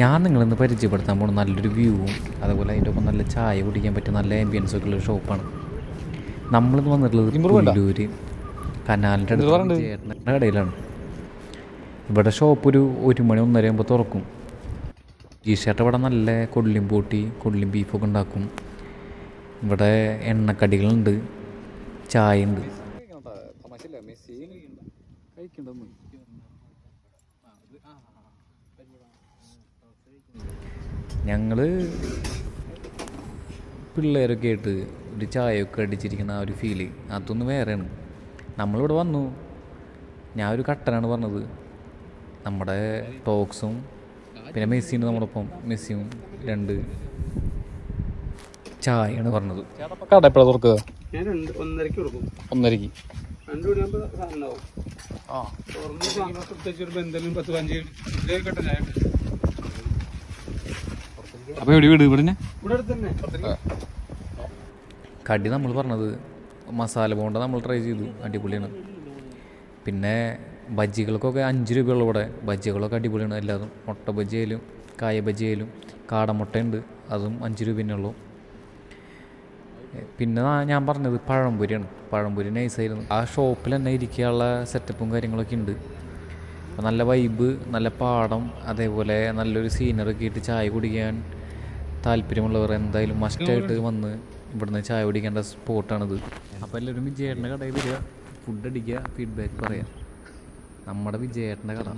ഞാൻ നിങ്ങളിന്ന് പരിചയപ്പെടുത്താൻ പോകുന്ന നല്ലൊരു വ്യൂവും അതുപോലെ അതിന്റെ ഒപ്പം നല്ല ചായ കുടിക്കാൻ പറ്റിയ നല്ല ആംബിയൻസ് ഒക്കെ ഉള്ള ഷോപ്പാണ് നമ്മളിന്ന് വന്നിട്ടുള്ളത് പുല്ലൂര് കനാലിന്റെ അടുത്ത് ചേട്ടന്റെ കടയിലാണ്. ഇവിടെ ഷോപ്പ് ഒരു ഒരു മണി ഒന്നര ആകുമ്പോൾ തുറക്കും. ടീഷർട്ട് ഇവിടെ നല്ല കൊള്ളിയും പൂട്ടി കൊള്ളിയും ബീഫൊക്കെ ഉണ്ടാക്കും. ഇവിടെ എണ്ണക്കടികളുണ്ട് ചായ ഉണ്ട് ഞങ്ങൾ പിള്ളേരൊക്കെ ആയിട്ട് ഒരു ചായയൊക്കെ അടിച്ചിരിക്കുന്ന ആ ഒരു ഫീൽ അതൊന്ന് വേറെയാണ്. നമ്മളിവിടെ വന്നു. ഞാൻ ഒരു കട്ടനാണ് പറഞ്ഞത്. നമ്മുടെ ടോക്സും പിന്നെ മെസ്സിയുണ്ട് നമ്മുടെ ഒപ്പം മെസ്സിയും രണ്ട് ചായയാണ് പറഞ്ഞത്. കട എപ്പോഴാണ് തുറക്കുക? ഒന്നരക്ക് ഒന്നരക്ക് ആ. തുറന്ന് പ്രത്യേകിച്ച് ഒരു പത്ത് പഞ്ച് ഞാൻ അപ്പോൾ എവിടെ വീട്? ഇവിടെ തന്നെ തന്നെ കടി നമ്മൾ പറഞ്ഞത് മസാല ബോണ്ട നമ്മൾ ട്രൈ ചെയ്തു. അടിപൊളിയാണ്. പിന്നെ ബജ്ജികൾക്കൊക്കെ അഞ്ച് രൂപയുള്ള ഇവിടെ. ബജ്ജികളൊക്കെ അടിപൊളിയാണ്. എല്ലാതും മുട്ട ബജ്ജി ആയാലും കായ ബജ്ജി ആയാലും കാടമുട്ടയുണ്ട് അതും അഞ്ച് രൂപ തന്നെ ഉള്ളൂ. പിന്നെ ഞാൻ പറഞ്ഞത് പഴംപൊരിയാണ്. പഴംപൊരി നൈസായിരുന്നു ആ ഷോപ്പിൽ തന്നെ ഇരിക്കാനുള്ള സെറ്റപ്പും കാര്യങ്ങളൊക്കെ ഉണ്ട്. നല്ല വൈബ് നല്ല പാടം അതേപോലെ നല്ലൊരു സീനറി ഇട്ട് ചായ കുടിക്കാൻ താല്പര്യമുള്ളവർ എന്തായാലും മസ്റ്റായിട്ട് വന്ന് ഇവിടുന്ന് ചായ കുടിക്കേണ്ട സ്പോട്ടാണിത്. അപ്പോൾ എല്ലാവരും വിജയേട്ടന്റെ കടയിൽ വരിക ഫുഡ് അടിക്കുക ഫീഡ്ബാക്ക് പറയാം. നമ്മുടെ വിജയേട്ടന്റെ കട.